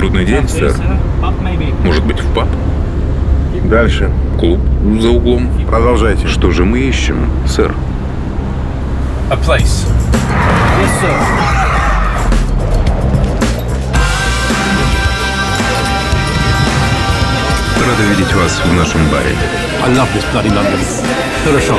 Трудный день, сэр. Может быть, в паб? Дальше. Клуб за углом? Продолжайте. Что же мы ищем, сэр? A place. Рада видеть вас в нашем баре. I love this bloody London. Хорошо.